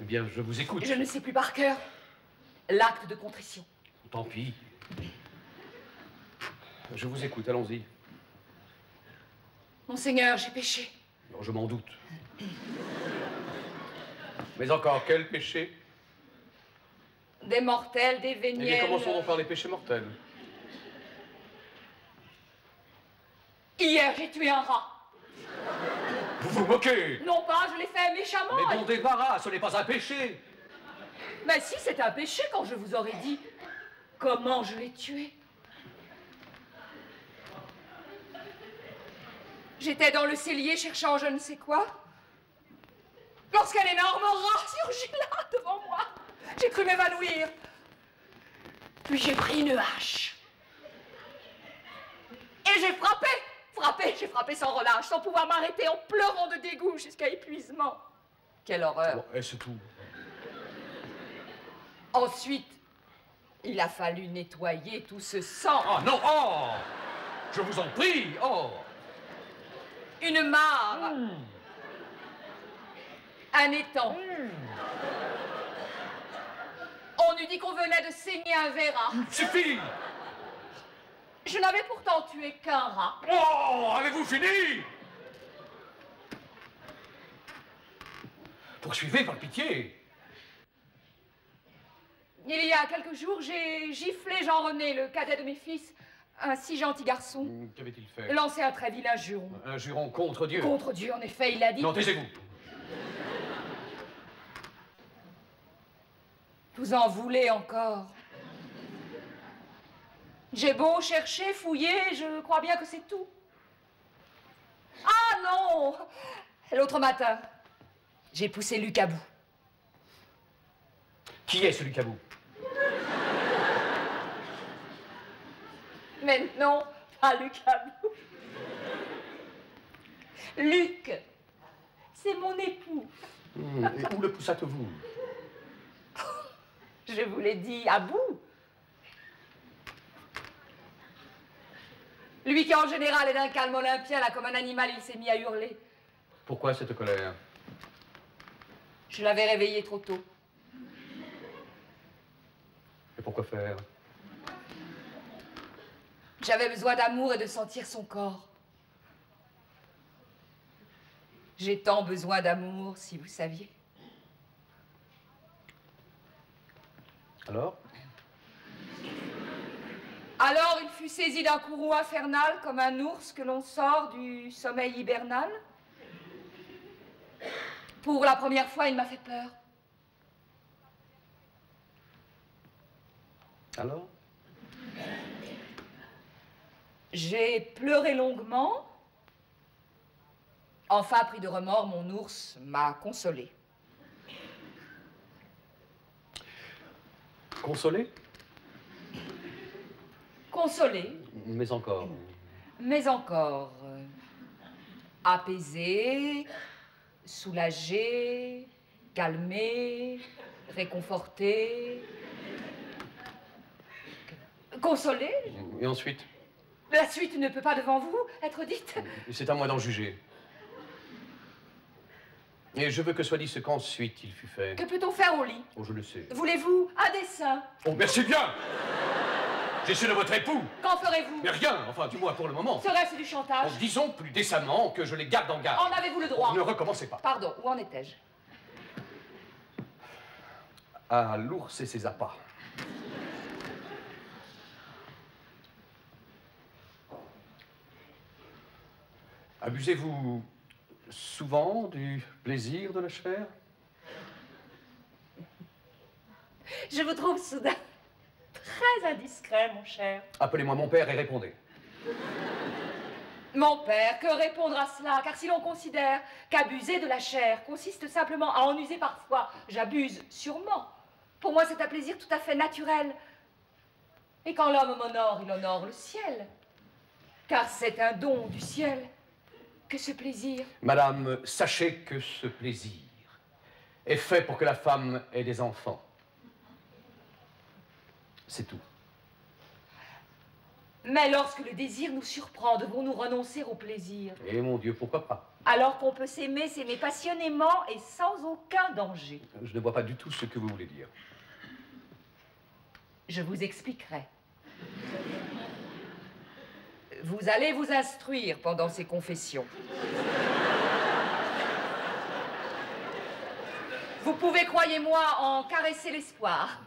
Eh bien, je vous écoute. Je ne sais plus par cœur. L'acte de contrition. Tant pis. Je vous écoute, allons-y. Monseigneur, j'ai péché. Non, je m'en doute. Mais encore, quel péché? Des mortels, des Eh bien, véniels. commençons donc par les péchés mortels. Hier, j'ai tué un rat. Vous vous moquez Non pas, je l'ai fait méchamment. Mais bon débarras, ce n'est pas un péché Mais si, c'est un péché quand je vous aurais dit comment je l'ai tué. J'étais dans le cellier cherchant je ne sais quoi. Lorsqu'un énorme rat surgit là devant moi, j'ai cru m'évanouir. Puis j'ai pris une hache. Et j'ai frappé, frappé, j'ai frappé sans relâche, sans pouvoir m'arrêter, en pleurant de dégoût jusqu'à épuisement. Quelle horreur. Et c'est tout. Ensuite, il a fallu nettoyer tout ce sang. Ah non, oh Je vous en prie, oh Une mare. Un étang. On eût dit qu'on venait de saigner un verra. Suffit Je n'avais pourtant tué qu'un rat. Oh Avez-vous fini? Poursuivez par pitié Il y a quelques jours, j'ai giflé Jean-René, le cadet de mes fils, un si gentil garçon, Qu'avait-il fait? Lancé un très vilain juron. Un juron contre Dieu. Contre Dieu, en effet, il a dit. Non, taisez-vous. Vous en voulez encore? J'ai beau chercher, fouiller, je crois bien que c'est tout. Ah non L'autre matin, j'ai poussé Luc à bout. Qui est celui Cabou Mais non, pas Luc à bout. Luc, c'est mon époux. Et où le poussâtes-vous Je vous l'ai dit, à bout. Lui qui en général est d'un calme olympien, là comme un animal, il s'est mis à hurler. Pourquoi cette colère? Je l'avais réveillé trop tôt. Et pourquoi faire? J'avais besoin d'amour et de sentir son corps. J'ai tant besoin d'amour, si vous saviez. Alors? Alors il fut saisi d'un courroux infernal comme un ours que l'on sort du sommeil hibernal. Pour la première fois, il m'a fait peur. Alors? J'ai pleuré longuement. Enfin, pris de remords, mon ours m'a consolé. Consolé? Consolé, Mais encore. mais encore apaisé, soulagé, calmé, réconforté. Consolé Et ensuite La suite ne peut pas devant vous être dite. C'est à moi d'en juger. Et je veux que soit dit ce qu'ensuite il fut fait. Que peut-on faire au lit? Oh, je le sais. Voulez-vous un dessin? Oh, merci bien Su de votre époux Qu'en ferez-vous? Mais rien, enfin, du moins pour le moment. Serait-ce du chantage? Disons plus décemment que je les garde en garde. En avez-vous le droit? Ne recommencez pas. Pardon, où en étais-je? À l'ours et ses appâts. Abusez-vous souvent du plaisir de la chair? Je vous trouve soudain très indiscret, mon cher. Appelez-moi mon père et répondez. Mon père, que répondre à cela? Car si l'on considère qu'abuser de la chair consiste simplement à en user parfois, j'abuse sûrement. Pour moi, c'est un plaisir tout à fait naturel. Et quand l'homme m'honore, il honore le ciel. Car c'est un don du ciel que ce plaisir. Madame, sachez que ce plaisir est fait pour que la femme ait des enfants. C'est tout. Mais lorsque le désir nous surprend, devons-nous renoncer au plaisir? Eh mon Dieu, pourquoi pas? Alors qu'on peut s'aimer, s'aimer passionnément et sans aucun danger. Je ne vois pas du tout ce que vous voulez dire. Je vous expliquerai. Vous allez vous instruire pendant ces confessions. Vous pouvez, croyez-moi, en caresser l'espoir.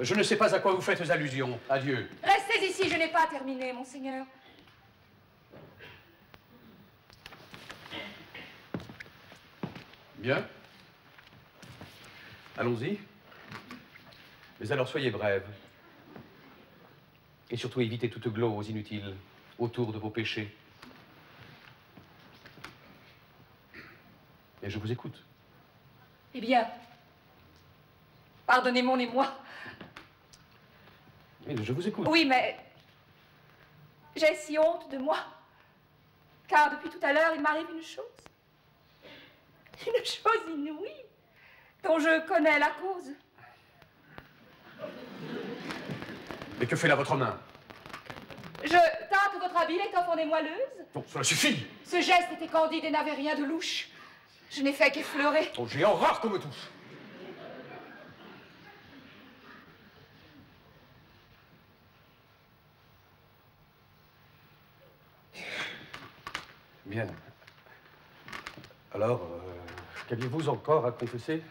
Je ne sais pas à quoi vous faites allusion. Adieu. Restez ici, je n'ai pas terminé, monseigneur. Bien. Allons-y. Mais alors soyez brève. Et surtout évitez toute glose inutile autour de vos péchés. Et je vous écoute. Eh bien, pardonnez mon émoi. Mais je vous écoute. Oui, mais j'ai si honte de moi. Car depuis tout à l'heure, il m'arrive une chose. Une chose inouïe dont je connais la cause. Mais que fait là votre main? Je tâte votre habile étoffe en est moelleuse. Bon, cela suffit. Ce geste était candide et n'avait rien de louche. Je n'ai fait qu'effleurer. Oh, J'ai horreur qu'on me touche. Bien. Alors, euh, qu'aviez-vous encore à confesser?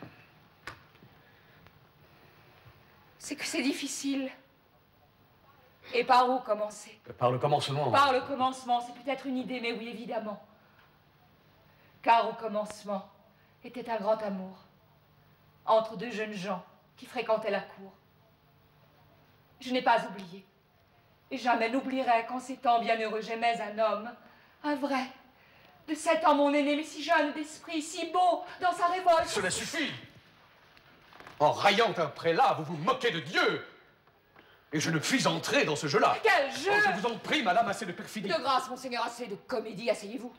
C'est que c'est difficile. Et par où commencer? Par le commencement. Par le commencement, c'est peut-être une idée, mais oui, évidemment. Car au commencement était un grand amour entre deux jeunes gens qui fréquentaient la cour. Je n'ai pas oublié. Et jamais n'oublierai qu'en ces temps bienheureux j'aimais un homme, un vrai, de sept ans mon aîné, mais si jeune d'esprit, si beau dans sa révolte. Cela suffit En raillant un prélat, vous vous moquez de Dieu Et je ne puis entrer dans ce jeu-là Quel jeu Oh, Je vous en prie, madame, assez de perfidie. De grâce, monseigneur, assez de comédie, asseyez-vous.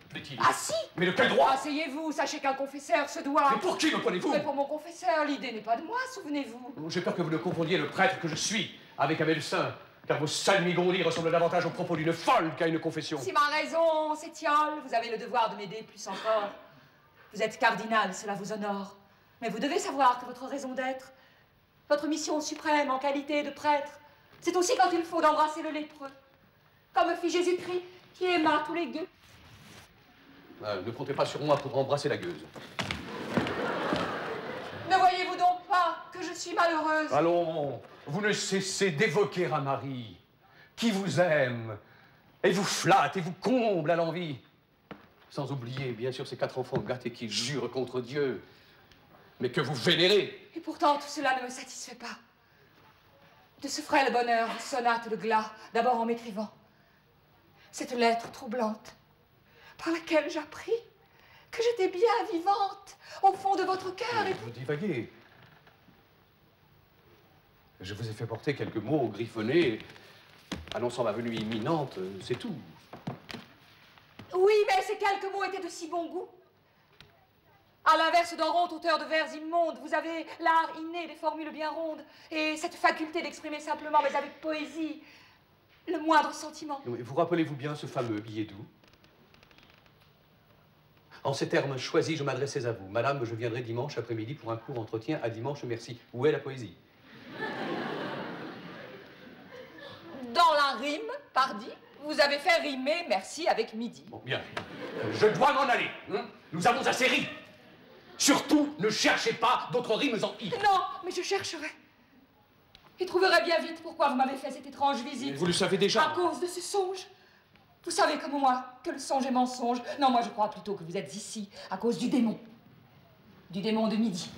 Assis Mais de quel droit? Asseyez-vous, sachez qu'un confesseur se doit... Mais pour qui me prenez-vous? Mais pour mon confesseur, l'idée n'est pas de moi, souvenez-vous. J'ai peur que vous ne confondiez le prêtre que je suis avec un médecin, car vos salmigondis ressemblent davantage aux propos d'une folle qu'à une confession. Si ma raison s'étiole, vous avez le devoir de m'aider plus encore. Vous êtes cardinal, cela vous honore. Mais vous devez savoir que votre raison d'être, votre mission suprême en qualité de prêtre, c'est aussi quand il faut d'embrasser le lépreux. Comme fit Jésus-Christ, qui aima tous les gueux. Euh, ne comptez pas sur moi pour embrasser la gueuse. Ne voyez-vous donc pas que je suis malheureuse Allons, vous ne cessez d'évoquer un mari qui vous aime et vous flatte et vous comble à l'envie. Sans oublier, bien sûr, ces quatre enfants gâtés qui jurent contre Dieu, mais que vous vénérez. Et pourtant, tout cela ne me satisfait pas. De ce frêle bonheur, sonate de glas, d'abord en m'écrivant. Cette lettre troublante, par laquelle j'appris que j'étais bien vivante au fond de votre cœur et Vous divaguez. Je vous ai fait porter quelques mots griffonnés, annonçant ma venue imminente, c'est tout. Oui, mais ces quelques mots étaient de si bon goût. À l'inverse d'un rond auteur de vers immondes, vous avez l'art inné des formules bien rondes et cette faculté d'exprimer simplement, mais avec poésie, le moindre sentiment. Vous rappelez-vous bien ce fameux billet doux? En ces termes choisis, je m'adressais à vous. Madame, je viendrai dimanche après-midi pour un court entretien. À dimanche, merci. Où est la poésie Dans la vous avez fait rimer merci avec midi. Bon, bien. Je dois m'en aller. hein. Nous avons assez ri. Surtout, ne cherchez pas d'autres rimes en i. Non, mais je chercherai. Et trouverai bien vite pourquoi vous m'avez fait cette étrange Mais visite. Vous le savez À déjà. cause de ce songe. Vous savez comme moi que le songe est mensonge. Non, moi je crois plutôt que vous êtes ici à cause du démon. Du démon de midi.